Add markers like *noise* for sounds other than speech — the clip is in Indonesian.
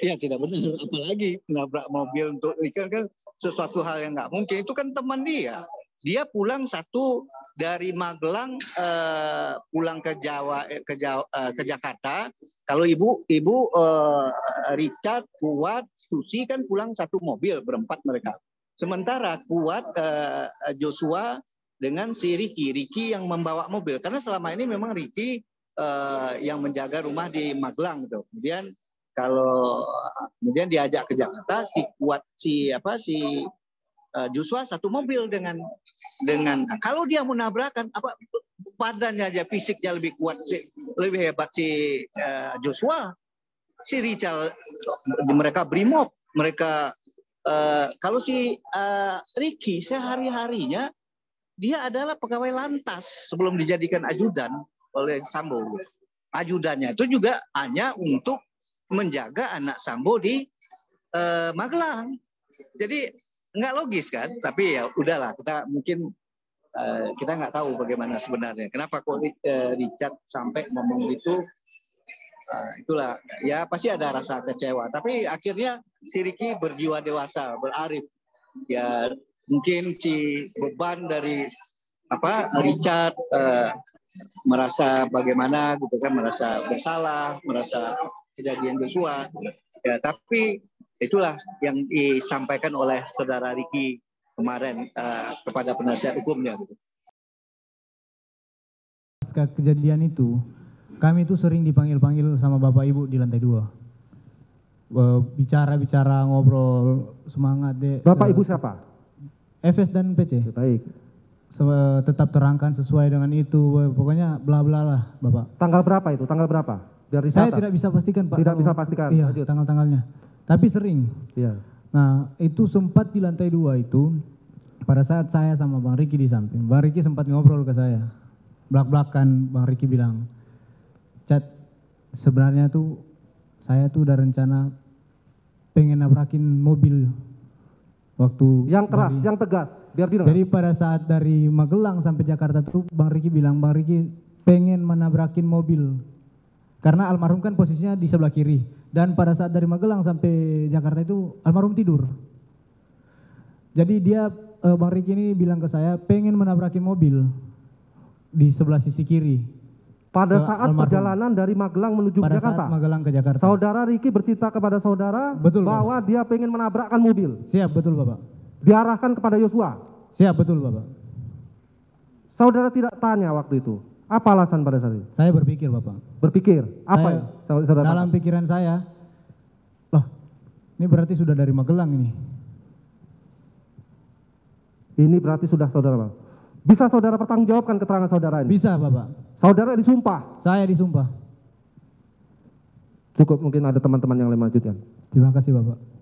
Ya tidak benar, *laughs* apalagi nabrak mobil untuk itu kan sesuatu hal yang nggak mungkin. Itu kan teman dia. Dia pulang satu dari Magelang eh, pulang ke Jawa eh, ke Jawa, eh, ke Jakarta. Kalau ibu ibu eh, Richard, Kuat, Susi kan pulang satu mobil berempat mereka. Sementara Kuat eh, Joshua dengan si Ricky, Ricky yang membawa mobil karena selama ini memang Ricky eh, yang menjaga rumah di Magelang gitu. Kemudian kalau kemudian diajak ke Jakarta si kuat si apa si uh, Joshua satu mobil dengan dengan kalau dia mau nabrakan apa badannya aja fisiknya lebih kuat si, lebih hebat si uh, Joshua si Richard mereka brimob mereka uh, kalau si uh, Ricky sehari harinya dia adalah pegawai lantas sebelum dijadikan ajudan oleh Sambo ajudannya itu juga hanya untuk menjaga anak Sambo di uh, Magelang. Jadi nggak logis kan? Tapi ya udahlah kita mungkin uh, kita nggak tahu bagaimana sebenarnya. Kenapa kok uh, Richard sampai ngomong itu? Uh, itulah ya pasti ada rasa kecewa. Tapi akhirnya si Ricky berjiwa dewasa, berarif. Ya mungkin si beban dari apa Richard uh, merasa bagaimana gitu kan merasa bersalah merasa kejadian Joshua. Ya, tapi itulah yang disampaikan oleh saudara Riki kemarin uh, kepada penasihat hukumnya. Gitu. Pasca kejadian itu, kami itu sering dipanggil-panggil sama bapak ibu di lantai dua. Bicara-bicara, ngobrol, semangat deh. Bapak ibu siapa? FS dan PC. Baik. Tetap terangkan sesuai dengan itu. Pokoknya bla bla lah, Bapak. Tanggal berapa itu? Tanggal berapa? Biar Saya tidak bisa pastikan Pak. Tidak bisa pastikan. Iya, tanggal-tanggalnya. Tapi sering. Iya. Nah, itu sempat di lantai dua itu, pada saat saya sama Bang Riki di samping, Bang Riki sempat ngobrol ke saya. Belak-belakan Bang Riki bilang, Cat, sebenarnya tuh saya tuh udah rencana pengen nabrakin mobil waktu yang keras, dari, yang tegas, biar tidak. Jadi pada saat dari Magelang sampai Jakarta tuh Bang Riki bilang, Bang Riki pengen menabrakin mobil karena almarhum kan posisinya di sebelah kiri. Dan pada saat dari Magelang sampai Jakarta itu almarhum tidur. Jadi dia eh, Bang Riki ini bilang ke saya pengen menabrakin mobil di sebelah sisi kiri. Pada saat almarhum. perjalanan dari Magelang menuju Pada Jakarta. Saat Magelang ke Jakarta. Saudara Riki bercerita kepada saudara betul, bahwa Bapak. dia pengen menabrakkan mobil. Siap, betul Bapak. Diarahkan kepada Yosua. Siap, betul Bapak. Saudara tidak tanya waktu itu. Apa alasan pada saat itu? Saya berpikir Bapak. Berpikir? Apa saya, saudara Dalam pikiran saya, loh ini berarti sudah dari Magelang ini. Ini berarti sudah saudara Bapak. Bisa saudara pertanggungjawabkan keterangan saudara ini? Bisa Bapak. Saudara disumpah? Saya disumpah. Cukup mungkin ada teman-teman yang lain lanjutkan. Terima kasih Bapak.